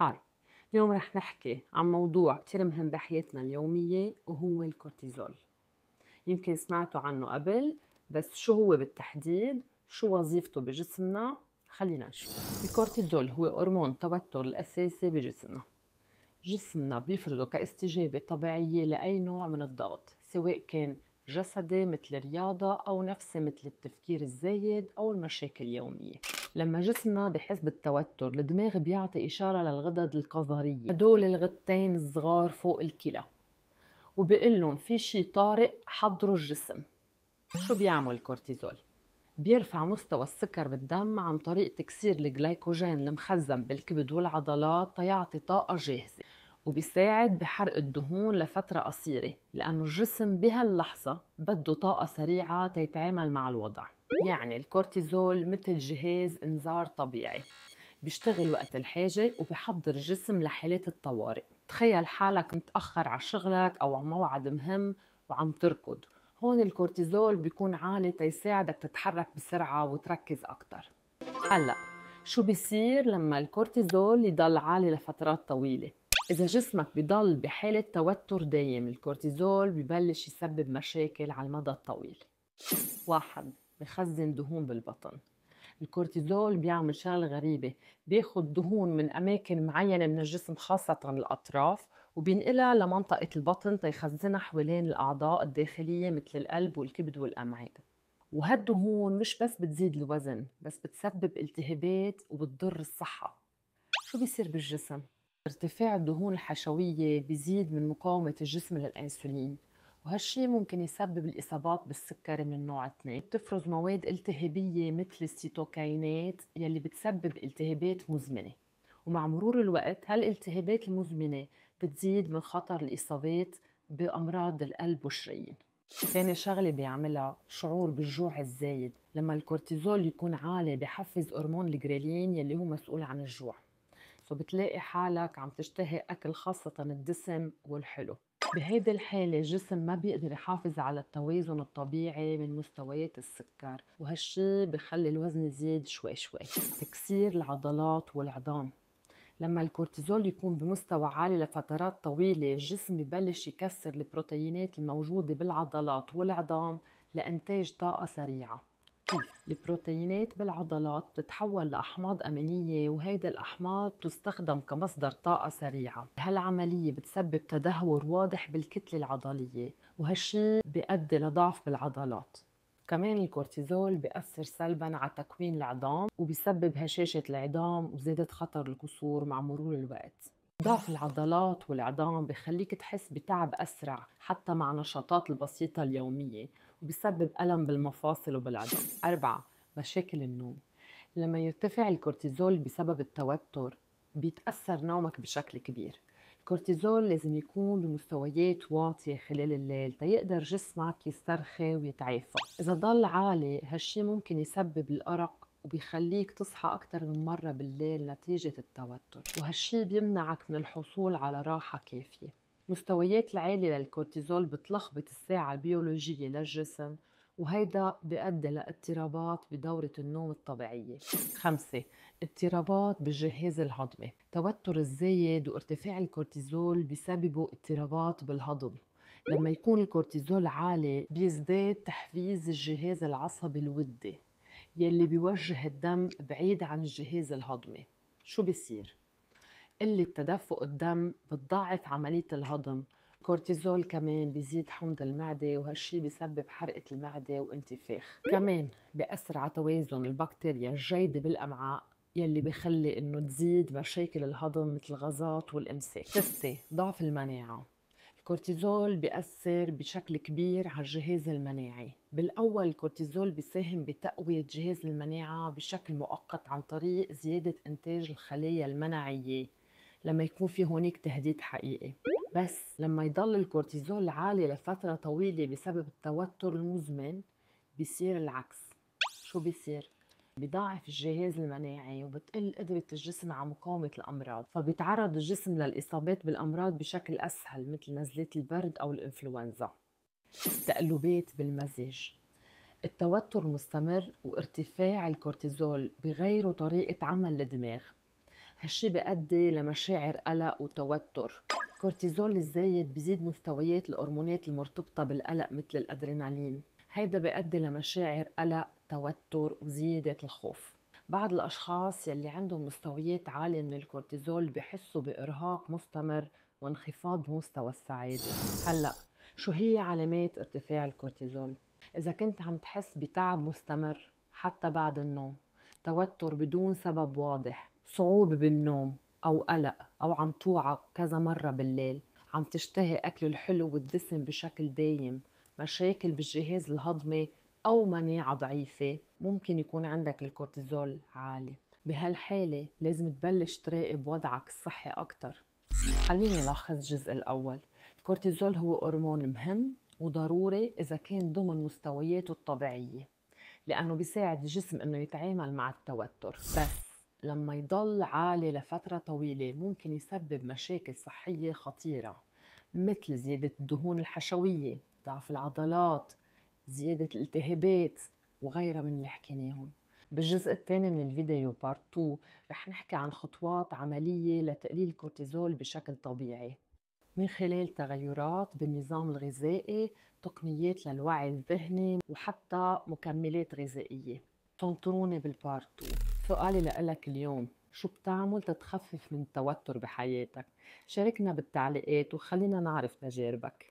هاي. اليوم رح نحكي عن موضوع كتير مهم بحياتنا اليومية وهو الكورتيزول. يمكن سمعتوا عنه قبل بس شو هو بالتحديد؟ شو وظيفته بجسمنا؟ خلينا نشوف. الكورتيزول هو هرمون التوتر الأساسي بجسمنا. جسمنا بيفرزه كاستجابة طبيعية لأي نوع من الضغط سواء كان جسدي مثل الرياضة أو نفسي مثل التفكير الزايد أو المشاكل اليومية. لما جسمنا بحس بالتوتر الدماغ بيعطي إشارة للغدد الكظرية. هدول الغدتين الصغار فوق الكلى. وبقول لهم في شي طارئ حضروا الجسم. شو بيعمل الكورتيزول؟ بيرفع مستوى السكر بالدم عن طريق تكسير الجلايكوجين المخزن بالكبد والعضلات تيعطي طاقة جاهزة. وبيساعد بحرق الدهون لفترة قصيرة لأنه الجسم بهاللحظة بده طاقة سريعة تيتعامل مع الوضع. يعني الكورتيزول مثل جهاز انذار طبيعي. بيشتغل وقت الحاجة وبحضر الجسم لحالات الطوارئ. تخيل حالك متأخر على شغلك أو على موعد مهم وعم تركض. هون الكورتيزول بيكون عالي تيساعدك تتحرك بسرعة وتركز أكتر. هلأ شو بيصير لما الكورتيزول يضل عالي لفترات طويلة؟ إذا جسمك بضل بحالة توتر دايم الكورتيزول ببلش يسبب مشاكل على المدى الطويل. واحد بخزن دهون بالبطن. الكورتيزول بيعمل شغلة غريبة بياخد دهون من أماكن معينة من الجسم خاصة الأطراف وبينقلها لمنطقة البطن تيخزنها حوالين الأعضاء الداخلية مثل القلب والكبد والأمعاء. وهالدهون مش بس بتزيد الوزن بس بتسبب التهابات وبتضر الصحة. شو بيصير بالجسم؟ ارتفاع الدهون الحشوية بيزيد من مقاومة الجسم للإنسولين وهالشي ممكن يسبب الإصابات بالسكري من النوع 2 بتفرز مواد التهابية مثل السيتوكاينات يلي بتسبب التهابات مزمنة ومع مرور الوقت هالالتهابات المزمنة بتزيد من خطر الإصابات بأمراض القلب والشرايين. ثاني شغلة بيعملها شعور بالجوع الزايد لما الكورتيزول يكون عالي بحفز هرمون الجريلين يلي هو مسؤول عن الجوع. فبتلاقي حالك عم تشتهي أكل خاصة الدسم والحلو. بهيدي الحالة الجسم ما بيقدر يحافظ على التوازن الطبيعي من مستويات السكر وهالشي بخلي الوزن يزيد شوي شوي. تكسير العضلات والعظام. لما الكورتيزول يكون بمستوى عالي لفترات طويلة الجسم ببلش يكسر البروتينات الموجودة بالعضلات والعظام لإنتاج طاقة سريعة؟ البروتينات بالعضلات بتتحول لأحماض أمينية وهيدا الأحماض تستخدم كمصدر طاقة سريعة. هالعملية بتسبب تدهور واضح بالكتلة العضلية وهالشي بيؤدي لضعف بالعضلات. كمان الكورتيزول بيأثر سلبا على تكوين العظام وبيسبب هشاشة العظام وزيادة خطر الكسور مع مرور الوقت. ضعف العضلات والعظام بخليك تحس بتعب أسرع حتى مع النشاطات البسيطة اليومية وبيسبب ألم بالمفاصل وبالعظام أربعة مشاكل النوم. لما يرتفع الكورتيزول بسبب التوتر بيتأثر نومك بشكل كبير. الكورتيزول لازم يكون بمستويات واطية خلال الليل تيقدر جسمك يسترخي ويتعافى. إذا ضل عالي هالشي ممكن يسبب الأرق وبيخليك تصحى أكثر من مرة بالليل نتيجة التوتر وهالشي بيمنعك من الحصول على راحة كافية. مستويات العالية للكورتيزول بتلخبط الساعة البيولوجية للجسم وهيدا بيؤدي لاضطرابات بدورة النوم الطبيعية. خمسة اضطرابات بالجهاز الهضمي. توتر الزايد وارتفاع الكورتيزول بسببوا اضطرابات بالهضم. لما يكون الكورتيزول عالي بيزداد تحفيز الجهاز العصبي الودي. يلي بيوجه الدم بعيد عن الجهاز الهضمي. شو بيصير؟ قلة تدفق الدم بتضعف عملية الهضم. كورتيزول كمان بيزيد حمض المعدة وهالشي بيسبب حرقة المعدة وانتفاخ. كمان بيأثر على توازن البكتيريا الجيدة بالأمعاء يلي بخلي إنه تزيد مشاكل الهضم مثل الغازات والإمساك. ستة ضعف المناعة. الكورتيزول بيأثر بشكل كبير على الجهاز المناعي. بالأول الكورتيزول بيساهم بتقوية جهاز المناعة بشكل مؤقت عن طريق زيادة إنتاج الخلايا المناعية لما يكون في هونيك تهديد حقيقي. بس لما يضل الكورتيزول عالي لفترة طويلة بسبب التوتر المزمن بيصير العكس. شو بيصير؟ بضعف الجهاز المناعي وبتقل قدرة الجسم على مقاومة الأمراض فبيتعرض الجسم للإصابات بالأمراض بشكل أسهل مثل نزلات البرد أو الإنفلونزا. تقلبات بالمزاج. التوتر المستمر وارتفاع الكورتيزول بغيروا طريقة عمل الدماغ هالشي بيؤدي لمشاعر قلق وتوتر. الكورتيزول الزايد بيزيد مستويات الهرمونات المرتبطة بالقلق مثل الأدرينالين. هيدا بيؤدي لمشاعر قلق توتر وزيادة الخوف بعض الأشخاص يلي عندهم مستويات عالية من الكورتيزول بحسوا بإرهاق مستمر وانخفاض بمستوى السعادة هلأ شو هي علامات ارتفاع الكورتيزول؟ إذا كنت عم تحس بتعب مستمر حتى بعد النوم توتر بدون سبب واضح صعوبة بالنوم أو قلق أو عم توعى كذا مرة بالليل عم تشتهي أكل الحلو والدسم بشكل دايم مشاكل بالجهاز الهضمي أو مناعة ضعيفة ممكن يكون عندك الكورتيزول عالي. بهالحالة لازم تبلش تراقب وضعك الصحي أكتر. خليني ألخص الجزء الأول. الكورتيزول هو هرمون مهم وضروري إذا كان ضمن مستوياته الطبيعية لأنه بيساعد الجسم إنه يتعامل مع التوتر. بس لما يضل عالي لفترة طويلة ممكن يسبب مشاكل صحية خطيرة مثل زيادة الدهون الحشوية ضعف العضلات زيادة الالتهابات وغيرها من اللي حكيناهم. بالجزء الثاني من الفيديو part 2 رح نحكي عن خطوات عملية لتقليل الكورتيزول بشكل طبيعي. من خلال تغيرات بالنظام الغذائي تقنيات للوعي الذهني وحتى مكملات غذائية. تنطروني بالبارت 2 سؤالي لك اليوم شو بتعمل تتخفف من التوتر بحياتك؟ شاركنا بالتعليقات وخلينا نعرف تجاربك.